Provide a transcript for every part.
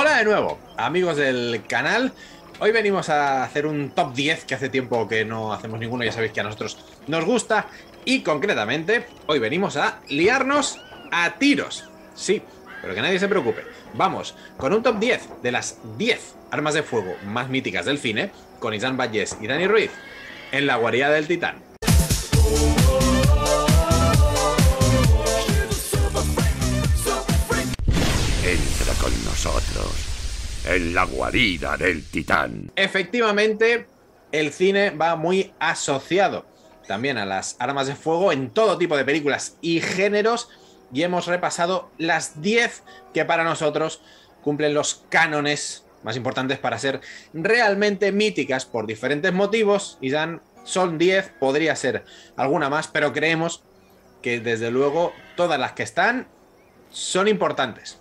Hola de nuevo, amigos del canal. Hoy venimos a hacer un top 10, que hace tiempo que no hacemos ninguno, ya sabéis que a nosotros nos gusta. Y concretamente, hoy venimos a liarnos a tiros. Sí, pero que nadie se preocupe. Vamos con un top 10 de las 10 armas de fuego más míticas del cine, con Isan Valles y Dani Ruiz, en la guarida del Titán. Nosotros en la guarida del titán. Efectivamente, el cine va muy asociado también a las armas de fuego en todo tipo de películas y géneros y hemos repasado las 10 que para nosotros cumplen los cánones más importantes para ser realmente míticas por diferentes motivos y dan son 10, podría ser alguna más, pero creemos que desde luego todas las que están son importantes.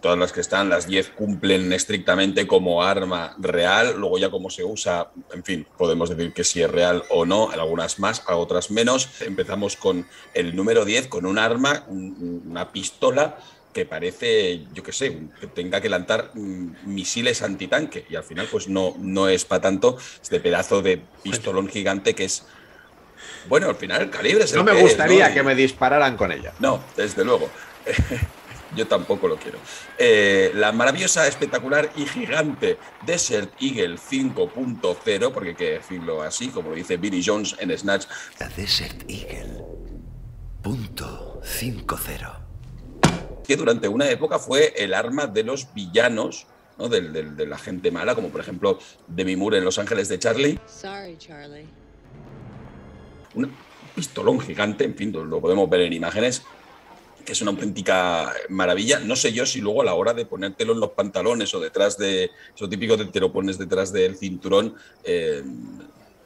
Todas las que están, las 10 cumplen estrictamente como arma real, luego ya como se usa, en fin, podemos decir que si es real o no, algunas más, a otras menos. Empezamos con el número 10, con un arma, un- una pistola que parece, yo qué sé, que tenga que lanzar mm, misiles antitanque y al final pues no, no es para tanto este pedazo de pistolón gigante que es... Bueno, al final el calibre es el No me que es, gustaría ¿no? Y- que me dispararan con ella. no, desde luego. Yo tampoco lo quiero. Eh, la maravillosa, espectacular y gigante Desert Eagle 5.0, porque hay que decirlo así, como lo dice Billy Jones en Snatch, La Desert Eagle. Punto 5-0. que durante una época fue el arma de los villanos, ¿no? Del- del- de la gente mala, como por ejemplo Demi Moore en Los Ángeles de Charlie. Sorry, Charlie. un pistolón gigante, en fin, lo podemos ver en imágenes, que es una auténtica maravilla. No sé yo si luego a la hora de ponértelo en los pantalones o detrás de, eso típico de te lo pones detrás del cinturón, eh,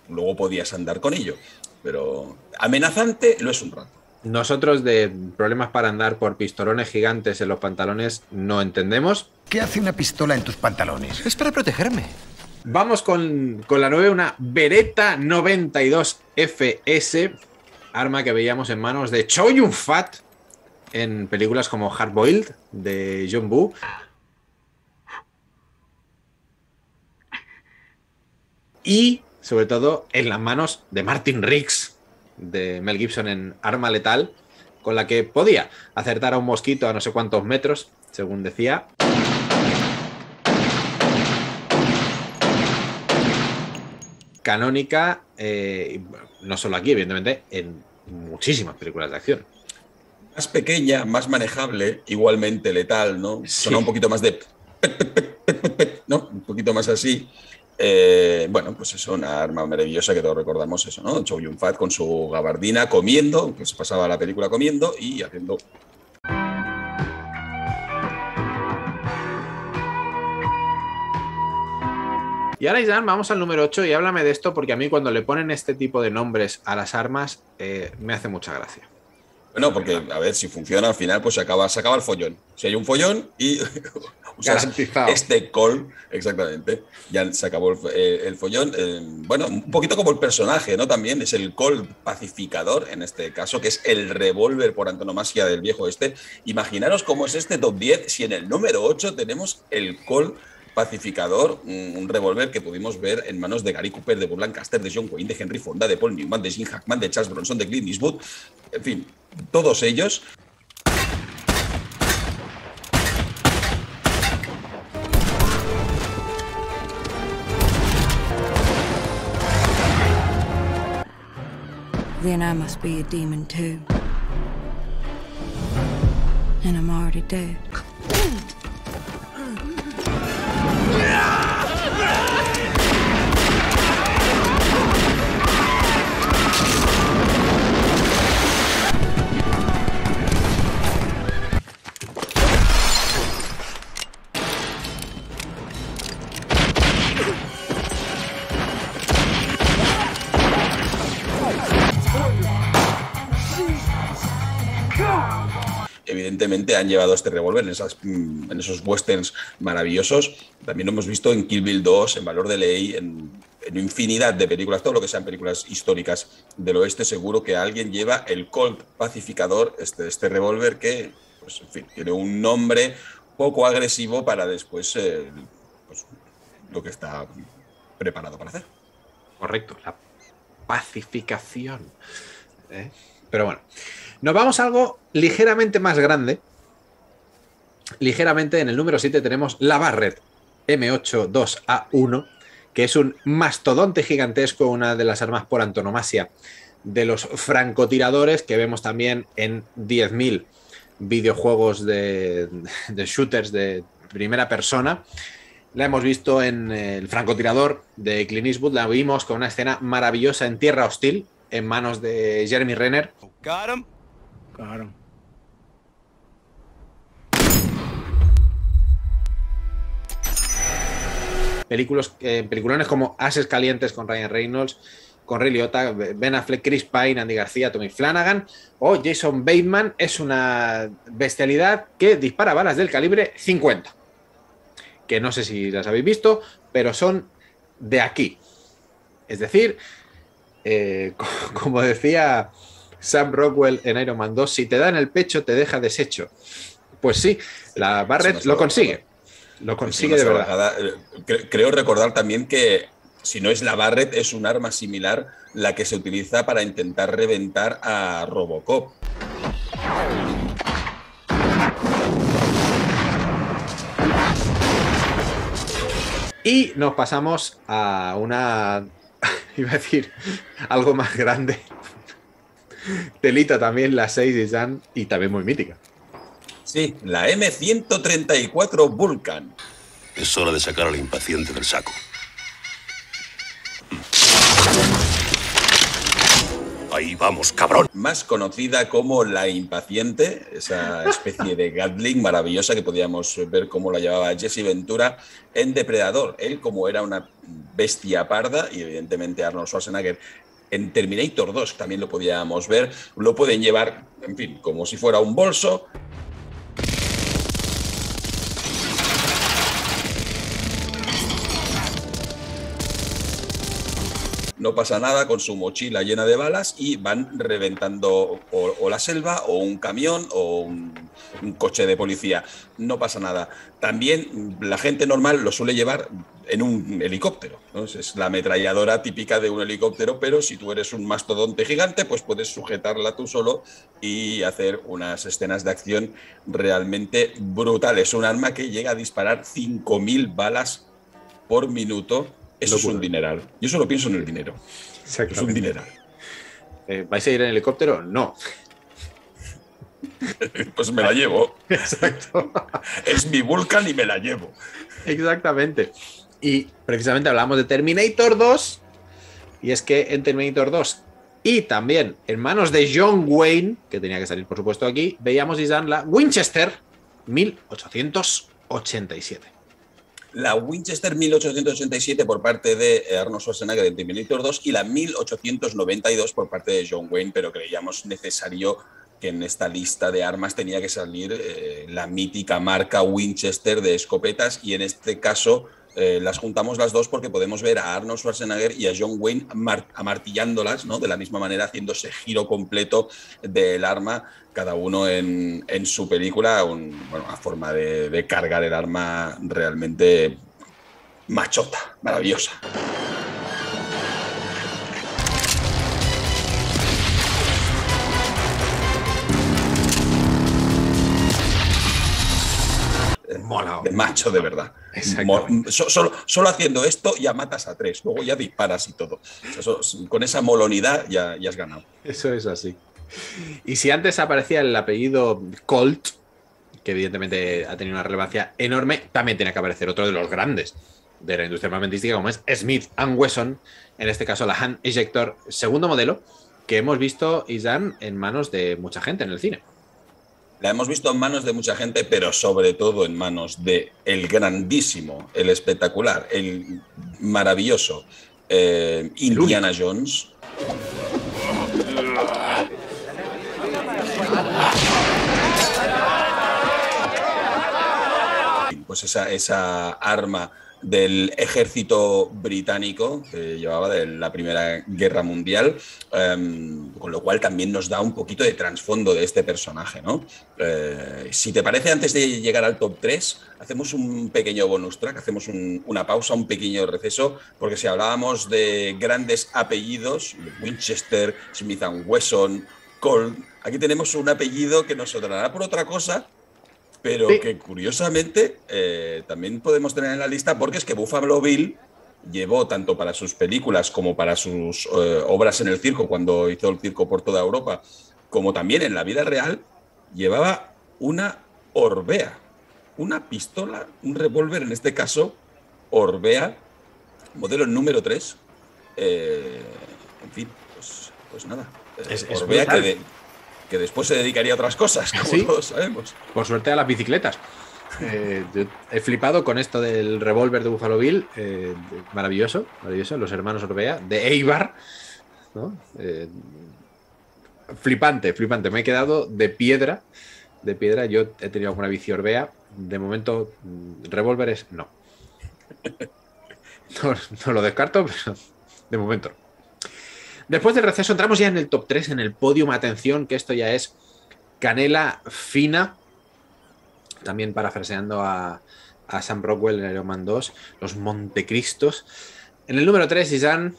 luego podías andar con ello. Pero amenazante lo es un rato. Nosotros de problemas para andar por pistolones gigantes en los pantalones no entendemos. ¿Qué hace una pistola en tus pantalones? Es para protegerme. Vamos con, con la 9, una Beretta 92 FS, arma que veíamos en manos de Chow Yun Fat en películas como Hard Boiled de John Woo. Y sobre todo en las manos de Martin Riggs de Mel Gibson en Arma Letal, con la que podía acertar a un mosquito a no sé cuántos metros, según decía, canónica, eh, no solo aquí, evidentemente, en muchísimas películas de acción. Más pequeña, más manejable, igualmente letal, ¿no? Sí. Suena un poquito más de... ¿no? Un poquito más así. Eh, bueno, pues es una arma maravillosa que todos recordamos eso, ¿no? Chow Yun Fat con su gabardina comiendo, que se pasaba la película comiendo y haciendo Y ahora, Isaan, vamos al número 8 y háblame de esto porque a mí cuando le ponen este tipo de nombres a las armas eh, me hace mucha gracia. Bueno, porque a ver si funciona al final, pues se acaba, se acaba el follón. Si hay un follón y usas este call, exactamente, ya se acabó el, eh, el follón. Eh, bueno, un poquito como el personaje, ¿no? También es el call pacificador, en este caso, que es el revólver por antonomasia del viejo este. Imaginaros cómo es este top 10 si en el número 8 tenemos el call pacificador, un, revólver que pudimos ver en manos de Gary Cooper, de Bob de John Wayne, de Henry Fonda, de Paul Newman, de Jim Hackman, de Charles Bronson, de Clint Eastwood, en fin, todos ellos. Then I must be a demon too. And I'm already dead. Evidentemente han llevado este revólver en, mm, en esos westerns maravillosos. También lo hemos visto en Kill Bill 2, en Valor de Ley, en, en infinidad de películas, todo lo que sean películas históricas del oeste, seguro que alguien lleva el Colt pacificador, este, este revólver que, pues, tiene un nombre poco agresivo para después eh, pues, lo que está preparado para hacer. Correcto, la pacificación. ¿eh? Pero bueno, nos vamos a algo ligeramente más grande. Ligeramente en el número 7 tenemos la Barrett M82A1, que es un mastodonte gigantesco, una de las armas por antonomasia de los francotiradores, que vemos también en 10.000 videojuegos de, de shooters de primera persona. La hemos visto en el francotirador de Clint Eastwood, la vimos con una escena maravillosa en Tierra Hostil, en manos de Jeremy Renner. Got him. Him. Películas, eh, peliculones como Ases Calientes con Ryan Reynolds, con Ray Liotta, Ben Affleck, Chris Pine, Andy García, Tommy Flanagan o Jason Bateman es una bestialidad que dispara balas del calibre 50. Que no sé si las habéis visto, pero son de aquí. Es decir, eh, como decía Sam Rockwell en Iron Man 2, si te da en el pecho te deja deshecho. Pues sí, la Barrett lo consigue. Lo consigue de verdad. Eh, creo recordar también que si no es la Barrett, es un arma similar la que se utiliza para intentar reventar a Robocop. Y nos pasamos a una, iba a decir, algo más grande. Telita también, la 6 de Jan, y también muy mítica. Sí, la M134 Vulcan. Es hora de sacar al impaciente del saco. Ahí vamos, cabrón. Más conocida como la impaciente, esa especie de Gatling maravillosa que podíamos ver cómo la llevaba Jesse Ventura en Depredador. Él, como era una bestia parda, y evidentemente Arnold Schwarzenegger en Terminator 2 también lo podíamos ver, lo pueden llevar, en fin, como si fuera un bolso. No pasa nada con su mochila llena de balas y van reventando o, la selva o un camión o un, coche de policía. No pasa nada. También la gente normal lo suele llevar en un helicóptero. Es la ametralladora típica de un helicóptero, pero si tú eres un mastodonte gigante, pues puedes sujetarla tú solo y hacer unas escenas de acción realmente brutales. Un arma que llega a disparar 5.000 balas por minuto eso es un dineral. Yo solo pienso en el dinero. Es un dineral. Eh, ¿Vais a ir en helicóptero? No. pues me la llevo. Exacto. es mi Vulcan y me la llevo. Exactamente. Y precisamente hablamos de Terminator 2. Y es que en Terminator 2 y también en manos de John Wayne, que tenía que salir por supuesto aquí, veíamos Isan la Winchester 1887 la Winchester 1887 por parte de eh, Arnold Schwarzenegger en Terminator 2 y la 1892 por parte de John Wayne, pero creíamos necesario que en esta lista de armas tenía que salir eh, la mítica marca Winchester de escopetas y en este caso eh, las juntamos las dos porque podemos ver a Arnold Schwarzenegger y a John Wayne amartillándolas, ¿no? De la misma manera, haciendo ese giro completo del arma, cada uno en, en su película, un, bueno, una forma de, de cargar el arma realmente machota, maravillosa. Mola. de macho de verdad. So, solo, solo, haciendo esto ya matas a tres, luego ya disparas y todo. Eso, con esa molonidad ya, ya has ganado. Eso es así. Y si antes aparecía el apellido Colt, que evidentemente ha tenido una relevancia enorme, también tiene que aparecer otro de los grandes de la industria armamentística, como es Smith Wesson, en este caso la Hand Ejector, segundo modelo, que hemos visto, Isan, en manos de mucha gente en el cine. La hemos visto en manos de mucha gente, pero sobre todo en manos de el grandísimo, el espectacular, el maravilloso eh, Indiana Jones. Pues esa, esa arma del ejército británico que llevaba de la Primera Guerra Mundial, em, con lo cual también nos da un poquito de trasfondo de este personaje. ¿no? Eh, si te parece, antes de llegar al top 3, hacemos un pequeño bonus track, hacemos un- una pausa, un pequeño receso, porque si hablábamos de grandes apellidos, Winchester, Smith Wesson, Colt, aquí tenemos un apellido que nos sonará por otra cosa, pero Sí. que curiosamente eh, también podemos tener en la lista porque es que Buffalo Bill llevó tanto para sus películas como para sus eh, obras en el circo, cuando hizo el circo por toda Europa, como también en la vida real, llevaba una Orbea, una pistola, un revólver, en este caso, Orbea, modelo número 3. en fin, pues, pues nada. eh, Es- es Orbea que, brutal. de- que después se dedicaría a otras cosas, como Sí. todos sabemos. Por suerte a las bicicletas. Eh, yo he flipado con esto del revólver de Buffalo Bill. eh, maravilloso, maravilloso. Los hermanos Orbea, de Eibar. ¿no? Eh, flipante, flipante. Me he quedado de piedra. De piedra. Yo he tenido alguna bici Orbea. De momento, mm, revólveres no. no. no lo descarto, pero de momento. Después del receso entramos ya en el top 3, en el podium. Atención, que esto ya es canela fina. También parafraseando a, a Sam Rockwell en Iron Man 2, los Montecristos. En el número 3, Isan.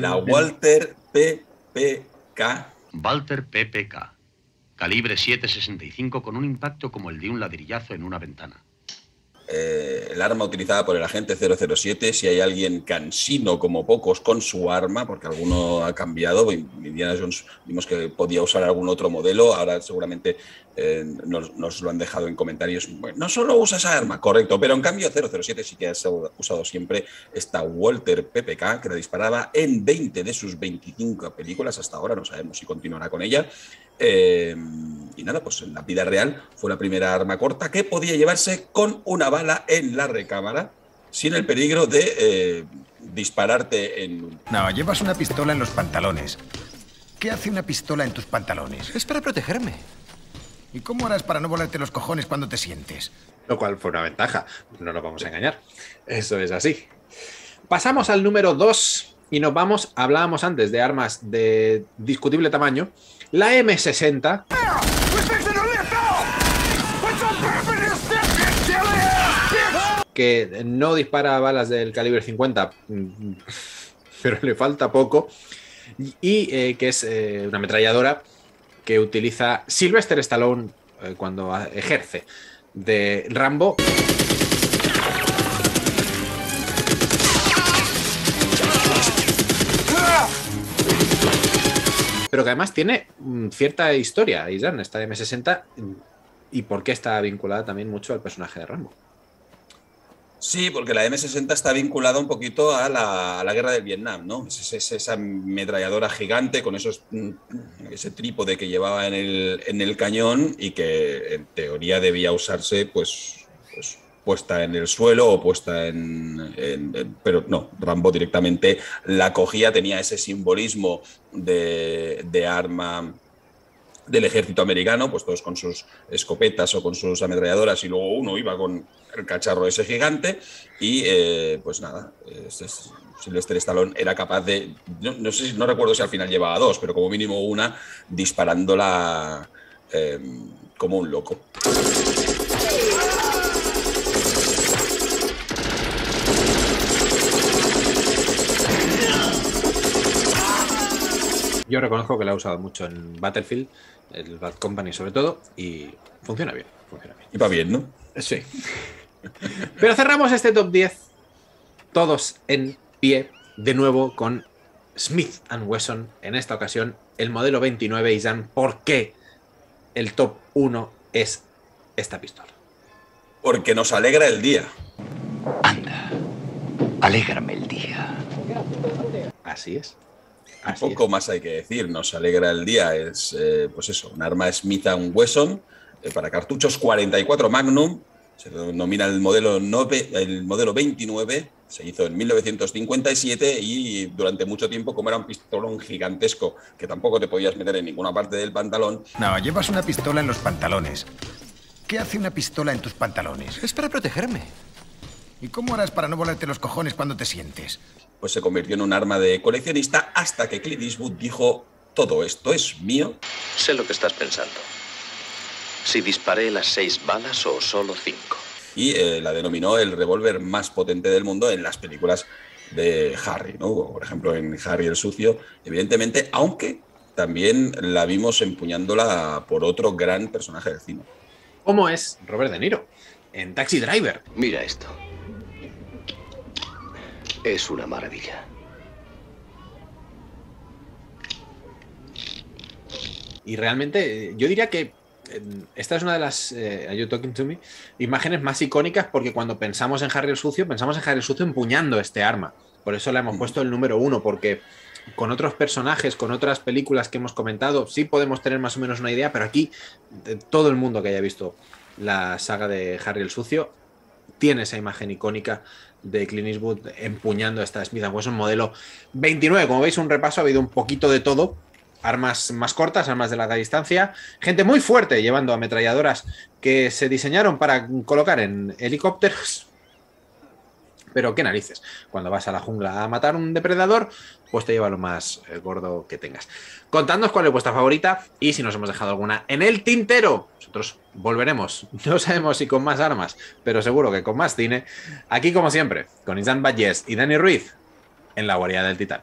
La Walter PPK. Walter PPK. Calibre 765 con un impacto como el de un ladrillazo en una ventana eh, el arma utilizada por el agente 007, si hay alguien cansino como pocos con su arma, porque alguno ha cambiado, Indiana Jones vimos que podía usar algún otro modelo, ahora seguramente eh, nos, nos lo han dejado en comentarios, bueno, no solo usa esa arma, correcto, pero en cambio 007 sí que ha usado siempre esta Walter PPK, que la disparaba en 20 de sus 25 películas, hasta ahora no sabemos si continuará con ella, eh, y nada, pues en la vida real fue la primera arma corta que podía llevarse con una bala en la recámara sin el peligro de eh, dispararte en... No, llevas una pistola en los pantalones. ¿Qué hace una pistola en tus pantalones? Es para protegerme. ¿Y cómo harás para no volarte los cojones cuando te sientes? Lo cual fue una ventaja. No nos vamos a engañar. Eso es así. Pasamos al número 2 y nos vamos. Hablábamos antes de armas de discutible tamaño. La M60. Que no dispara balas del calibre 50, mm, pero le falta poco. Y eh, que es eh, una ametralladora que utiliza Sylvester Stallone eh, cuando ejerce de Rambo. Pero que además tiene mm, cierta historia, Isan, esta M60, mm, y por qué está vinculada también mucho al personaje de Rambo. Sí, porque la M60 está vinculada un poquito a la, a la guerra del Vietnam, ¿no? Es, es- esa ametralladora gigante con esos, mm, ese trípode que llevaba en el, en el cañón y que en teoría debía usarse pues, pues puesta en el suelo o puesta en, en- en- Pero no, Rambo directamente la cogía, tenía ese simbolismo de, de arma del ejército americano, pues todos con sus escopetas o con sus ametralladoras y luego uno iba con el cacharro ese gigante y eh, pues nada, este es- Sylvester Stallone era capaz de, no, no recuerdo si al final llevaba dos, pero como mínimo una disparándola eh, como un loco. Yo reconozco que la he usado mucho en Battlefield, el Bad Company sobre todo, y funciona bien. Funciona bien. Y va bien, ¿no? Sí. Pero cerramos este top 10, todos en pie, de nuevo con Smith Wesson, en esta ocasión el modelo 29 Isan. ¿Por qué el top 1 es esta pistola? Porque nos alegra el día. Anda, alégrame el día. Así es. Así poco más hay que decir, nos alegra el día. Es, eh, pues eso, un arma Smith Wesson eh, para cartuchos 44 Magnum. Se denomina el modelo, nove- el modelo 29. Se hizo en 1957 y durante mucho tiempo, como era un pistolón gigantesco que tampoco te podías meter en ninguna parte del pantalón, No, llevas una pistola en los pantalones. ¿Qué hace una pistola en tus pantalones? Es para protegerme. ¿Y cómo harás para no volarte los cojones cuando te sientes? Pues se convirtió en un arma de coleccionista hasta que Clint Eastwood dijo, todo esto es mío. Sé lo que estás pensando. Si disparé las seis balas o solo cinco. Y eh, la denominó el revólver más potente del mundo en las películas de Harry, ¿no? Por ejemplo, en Harry el Sucio, evidentemente, aunque también la vimos empuñándola por otro gran personaje del cine. ¿Cómo es Robert De Niro? En Taxi Driver. Mira esto. Es una maravilla. Y realmente, eh, yo diría que eh, esta es una de las, eh, Are You Talking to Me, imágenes más icónicas porque cuando pensamos en Harry el Sucio, pensamos en Harry el Sucio empuñando este arma. Por eso le hemos puesto el número uno, porque con otros personajes, con otras películas que hemos comentado, sí podemos tener más o menos una idea, pero aquí todo el mundo que haya visto la saga de Harry el Sucio tiene esa imagen icónica de Clint Eastwood empuñando esta Smith Wesson modelo 29. Como veis, un repaso, ha habido un poquito de todo. Armas más cortas, armas de larga distancia, gente muy fuerte llevando ametralladoras que se diseñaron para colocar en helicópteros, pero qué narices. Cuando vas a la jungla a matar un depredador, pues te lleva lo más eh, gordo que tengas. Contadnos cuál es vuestra favorita y si nos hemos dejado alguna en el tintero. Nosotros volveremos, no sabemos si con más armas, pero seguro que con más cine. Aquí, como siempre, con Isan Valles y Dani Ruiz en la guarida del Titán.